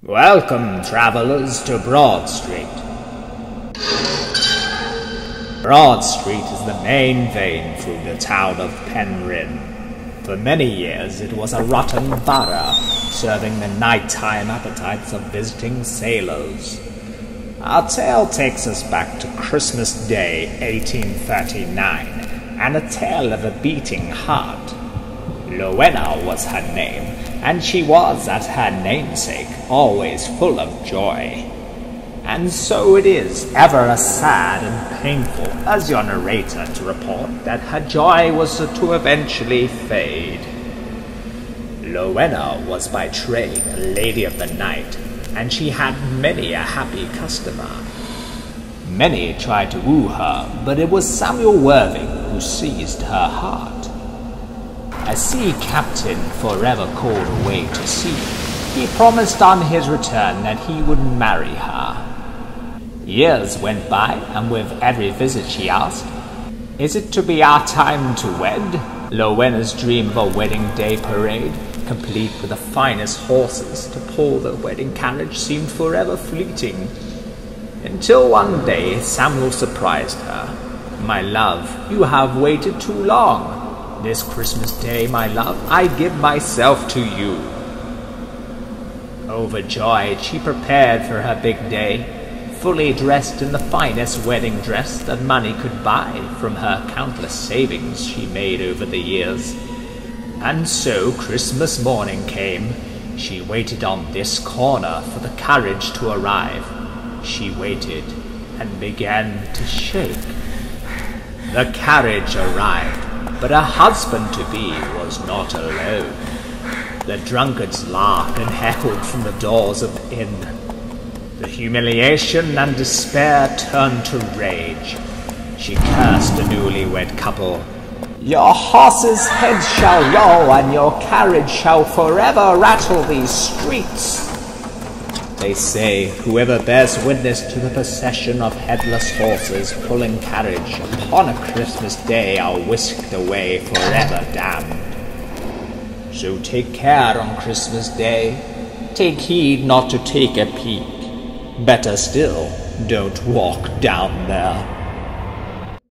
Welcome, travelers, to Broad Street. Broad Street is the main vein through the town of Penryn. For many years, it was a rotten borough, serving the nighttime appetites of visiting sailors. Our tale takes us back to Christmas Day, 1839, and a tale of a beating heart. Rowena was her name, and she was, as her namesake, always full of joy. And so it is ever as sad and painful as your narrator to report that her joy was to eventually fade. Rowena was by trade a lady of the night, and she had many a happy customer. Many tried to woo her, but it was Samuel Worthing who seized her heart. A sea captain forever called away to sea, he promised on his return that he would marry her. Years went by, and with every visit she asked, Is it to be our time to wed? Rowena's dream of a wedding day parade, complete with the finest horses to pull the wedding carriage, seemed forever fleeting. Until one day Samuel surprised her. My love, you have waited too long. This Christmas Day, my love, I give myself to you. Overjoyed, she prepared for her big day, fully dressed in the finest wedding dress that money could buy from her countless savings she made over the years. And so Christmas morning came. She waited on this corner for the carriage to arrive. She waited and began to shake. The carriage arrived but her husband to be was not alone. The drunkards laughed and heckled from the doors of the inn. The humiliation and despair turned to rage. She cursed the newlywed couple. Your horse's head shall roll, and your carriage shall forever rattle these streets. They say, whoever bears witness to the procession of headless horses pulling carriage upon a Christmas day are whisked away forever damned. So take care on Christmas Day. Take heed not to take a peek. Better still, don't walk down there.